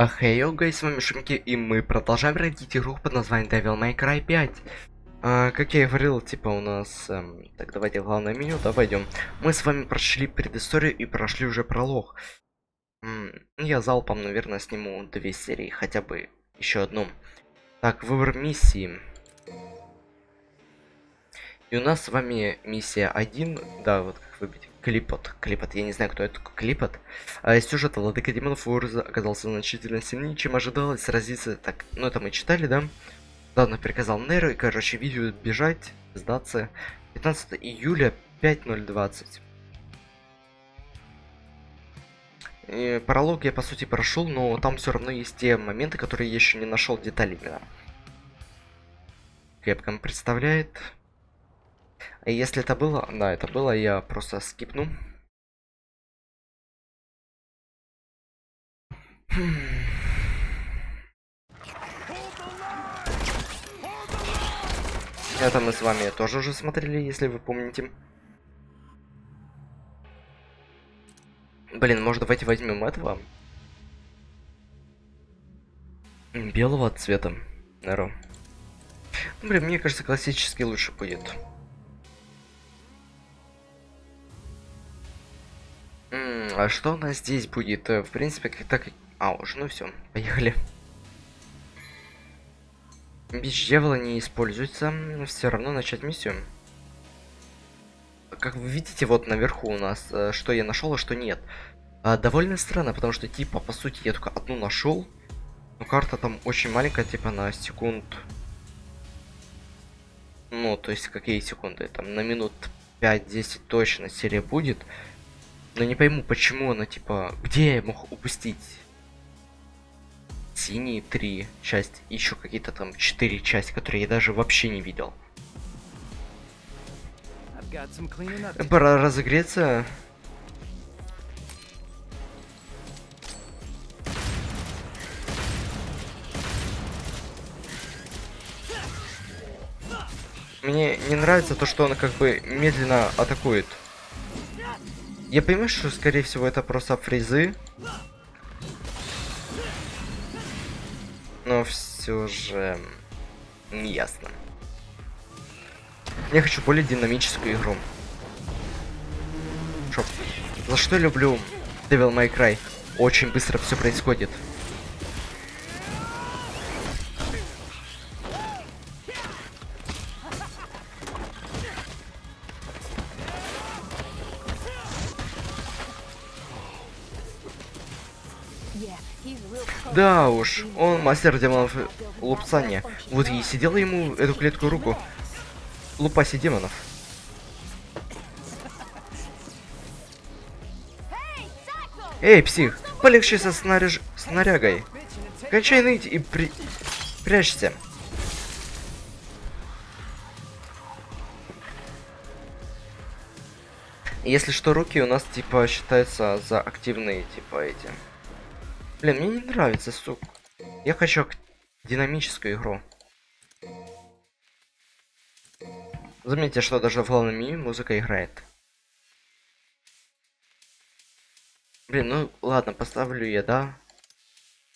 Хей, hey, гай, с вами Шумки, и мы продолжаем родить игру под названием Devil May Cry 5. А, как я и говорил, типа у нас... Эм, так, давайте главное меню, да, пойдем. Мы с вами прошли предысторию и прошли уже пролог. М -м, я залпом, наверное, сниму две серии, хотя бы еще одну. Так, выбор миссии. И у нас с вами миссия 1, да, вот как выбить, Клипот, Клипот, я не знаю, кто это Клипот. А, сюжет Владыка Демонов Уорза оказался значительно сильнее, чем ожидалось сразиться, так, ну это мы читали, да? Ладно, приказал Неру, и, короче, видео бежать, сдаться. 15 июля 5.020. И пролог я, по сути, прошел, но там все равно есть те моменты, которые я еще не нашел деталями. Кэпком представляет если это было, да, это было, я просто скипну. Это мы с вами тоже уже смотрели, если вы помните. Блин, может давайте возьмем этого? Белого цвета. Наверное. Ну, блин, мне кажется, классический лучше будет. А что у нас здесь будет? Э, в принципе, как так... А, уже, ну все, поехали. Бич дьявола не используется, все равно начать миссию. Как вы видите, вот наверху у нас, э, что я нашел, а что нет. А, довольно странно, потому что, типа, по сути, я только одну нашел. Но карта там очень маленькая, типа, на секунд... Ну, то есть, какие секунды? Там на минут 5-10 точно серия будет. Но не пойму, почему она, типа, где я мог упустить? Синие три части, еще какие-то там четыре части, которые я даже вообще не видел. Пора разогреться. Мне не нравится то, что он как бы медленно атакует. Я понимаю, что скорее всего это просто фризы. Но все же не ясно. Я хочу более динамическую игру. Шоп. За что я люблю Devil May Cry? Очень быстро все происходит. Да уж, он мастер демонов лупцания. Вот и сидела ему эту клетку руку. Лупаси демонов. Эй, псих, полегче со снаряж... снарягой. Кончай ныть и при... прячься. Если что, руки у нас типа считаются за активные, типа эти. Блин, мне не нравится, сука. Я хочу динамическую игру. Заметьте, что даже в главном меню музыка играет. Блин, ну ладно, поставлю я, да?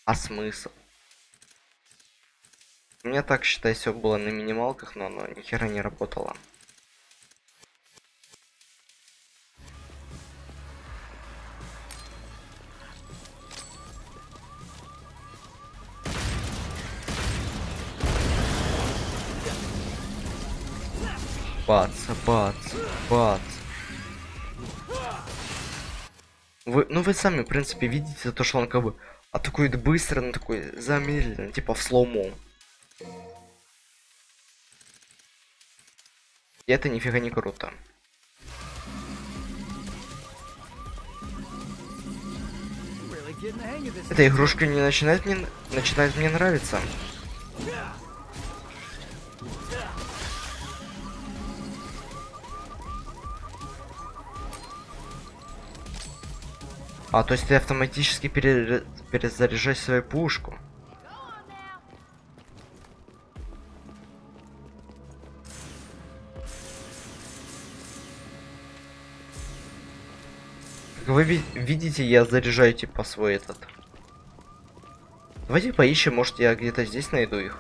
А смысл? У меня так, считай, все было на минималках, но оно ни хера не работало. Бац, бац. Вы, ну вы сами, в принципе, видите то, что он как бы атакует быстро, но такой замедленно, типа в слоумо. И это нифига не круто. Эта игрушка не начинает мне начинает мне нравиться. А, то есть ты автоматически пере... перезаряжаешь свою пушку. Как вы ви видите, я заряжаю типа свой этот. Давайте поищем, может я где-то здесь найду их.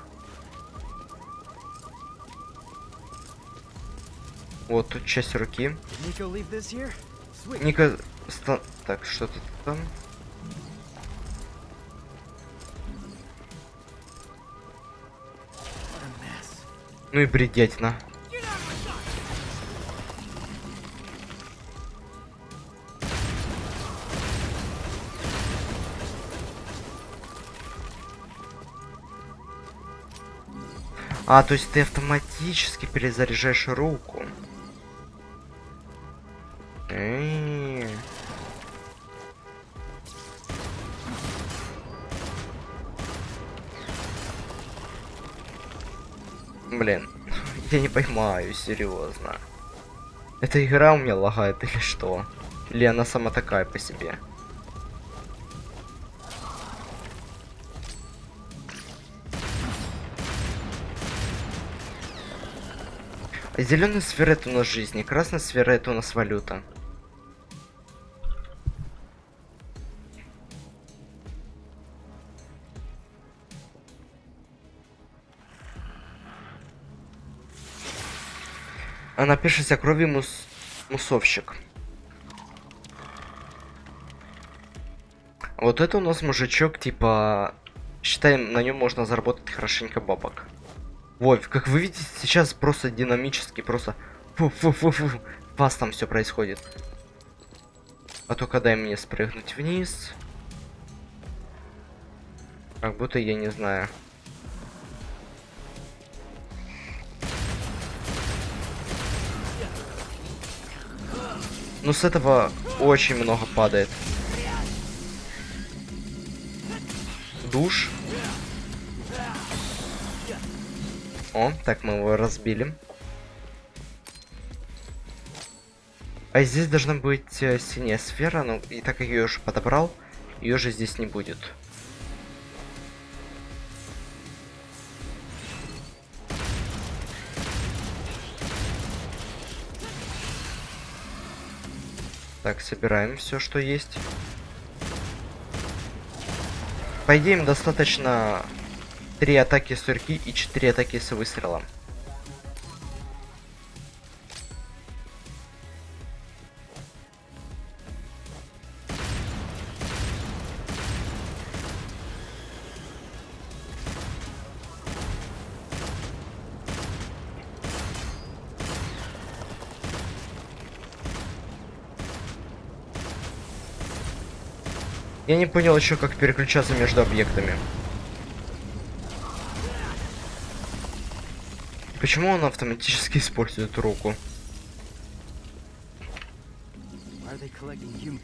Вот тут часть руки. Ника... Ста... Так, что-то там. Ну и бредятина. А, то есть ты автоматически перезаряжаешь руку. Эй. Блин, я не поймаю, серьезно. Эта игра у меня лагает или что? Или она сама такая по себе? Зеленый сфера это у нас жизнь, красная сфера это у нас валюта. Она пишется крови мус... мусовщик. Вот это у нас мужичок, типа... Считаем, на нем можно заработать хорошенько бабок. Вот, как вы видите, сейчас просто динамически, просто... Фу -фу -фу -фу. Вас там все происходит. А только дай мне спрыгнуть вниз. Как будто я не знаю. Ну с этого очень много падает. Душ. О, так мы его разбили. А здесь должна быть э, синяя сфера, ну и так ее уже подобрал, ее же здесь не будет. Так, собираем все, что есть. По идее, им достаточно 3 атаки с и 4 атаки с выстрелом. Я не понял еще, как переключаться между объектами. Почему он автоматически использует руку?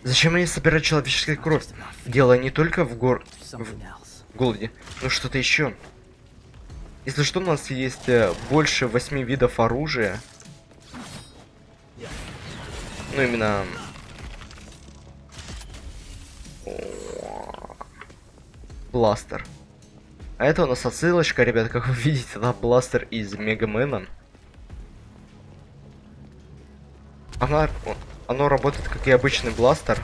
Зачем они собирают человеческую кровь? Дело не только в гор... в голоде, но что-то еще. Если что, у нас есть э, больше восьми видов оружия. Ну, именно... Бластер. А это у нас отсылочка, ребят, как вы видите, на бластер из Мегамена. Она, оно работает как и обычный бластер.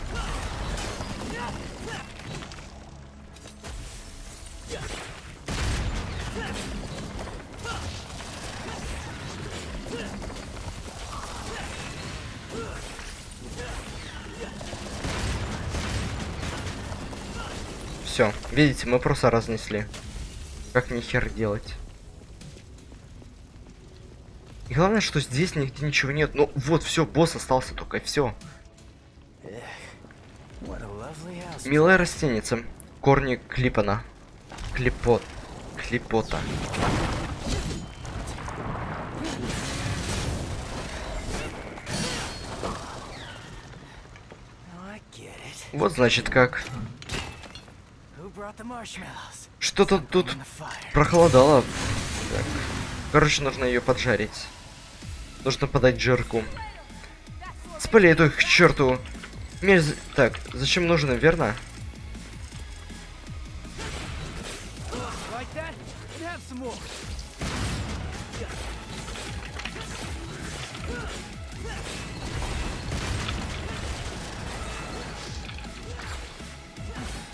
Все, видите, мы просто разнесли. Как ни хер делать. И главное, что здесь нигде ничего нет. Ну вот, все, босс остался только, все. Милая растеница. Корни клипана. Клипот. Клипота. Вот значит как. Что-то тут прохолодало. Так. Короче, нужно ее поджарить. Нужно подать жирку. Спали эту к черту. Мерз... Так, зачем нужно, верно?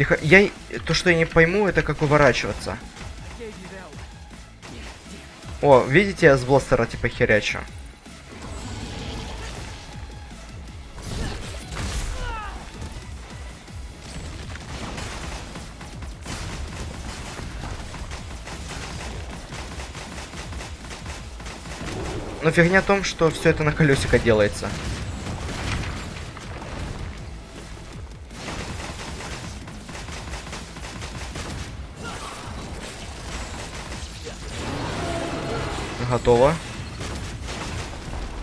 Тихо. Я... То, что я не пойму, это как уворачиваться. О, видите, я с бластера типа херячу. Но фигня в том, что все это на колесико делается. Готово.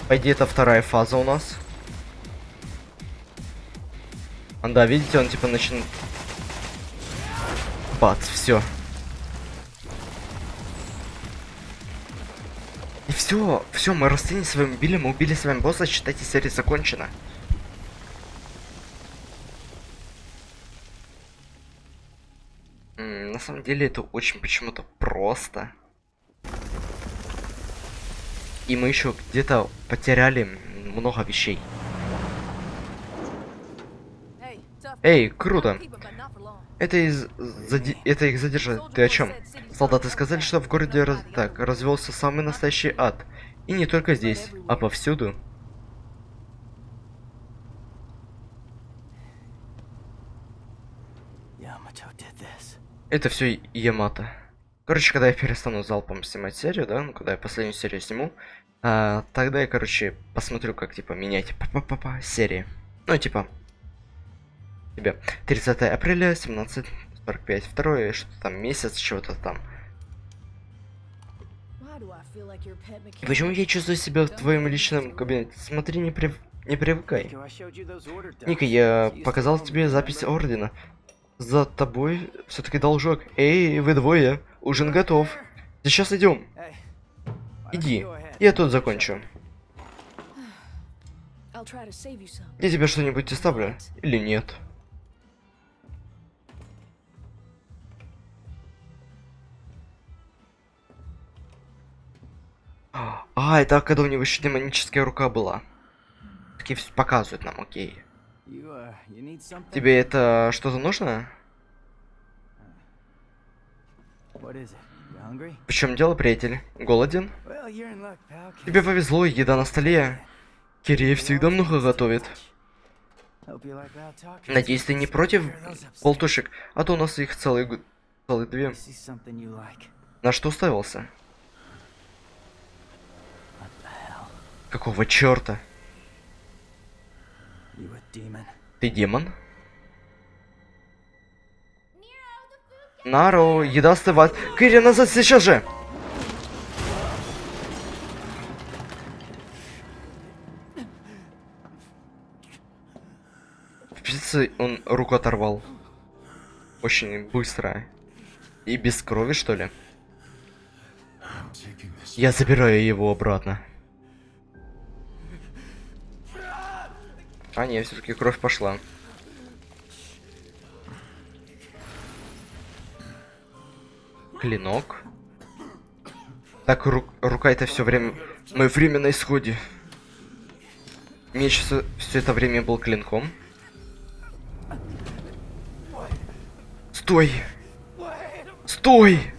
По это вторая фаза у нас. А, да, видите, он типа начинает... Бац, все. И все, все, мы расценили с вами убили, мы убили с вами босса, считайте, серия закончена. М на самом деле это очень почему-то просто. И мы еще где-то потеряли много вещей. Эй, круто. Это из зади... это их задержит. Ты о чем? Солдаты сказали, что в городе раз... так развелся самый настоящий ад. И не только здесь, а повсюду. Это все Ямато. Короче, когда я перестану залпом снимать серию, да, ну, когда я последнюю серию сниму, а, тогда я, короче, посмотрю, как, типа, менять па -па -па -па серии. Ну, типа, тебе 30 апреля, 17.45, второе, что там, месяц, чего-то там. Почему я чувствую себя в твоем личном кабинете? Смотри, не, прив... не привыкай. Ника, я показал тебе запись ордена. За тобой все-таки должок. Эй, вы двое. Ужин готов. Сейчас идем. Иди. Я тут закончу. Я тебе что-нибудь оставлю? Или нет? А, это когда у него еще демоническая рука была. Такие показывают нам, окей. Тебе это что-то нужно? В чем дело, приятель? Голоден? Тебе повезло, еда на столе. Кирей всегда много готовит. Надеюсь, ты не против болтушек, а то у нас их целые, целые две. На что уставился? Какого черта? Ты демон? Нару, еда остывает. Кири, назад сейчас же! Пицца, он руку оторвал. Очень быстро. И без крови, что ли? Я забираю его обратно. А, нет, все-таки кровь пошла. Клинок. Так, ру рука это все время... Мое время на исходе. Меч все, это время был клинком. Стой! Стой!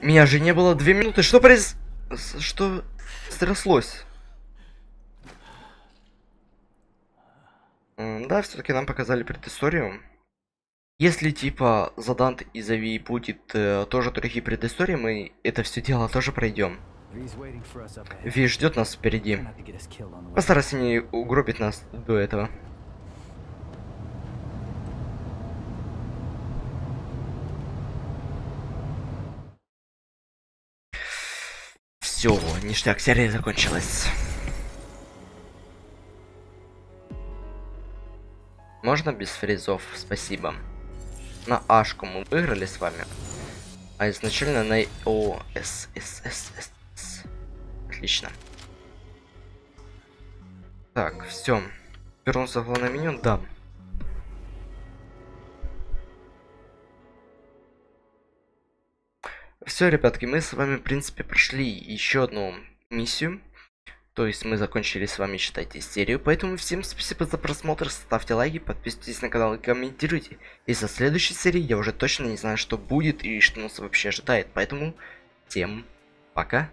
Меня же не было две минуты. Что произ... Что стряслось? Да, все-таки нам показали предысторию. Если типа Задант и Зави будет э, тоже другие предыстории, мы это все дело тоже пройдем. Ви ждет нас впереди. Постарайся не угробить нас до этого. Все, ништяк, серия закончилась. Можно без фризов, спасибо. На Ашку мы выиграли с вами. А изначально на О, С, С, С, С. Отлично. Так, все. Вернулся в главное меню, да. Все, ребятки, мы с вами, в принципе, прошли еще одну миссию. То есть мы закончили с вами читать серию, поэтому всем спасибо за просмотр, ставьте лайки, подписывайтесь на канал и комментируйте. И со следующей серии я уже точно не знаю, что будет и что нас вообще ожидает, поэтому всем пока.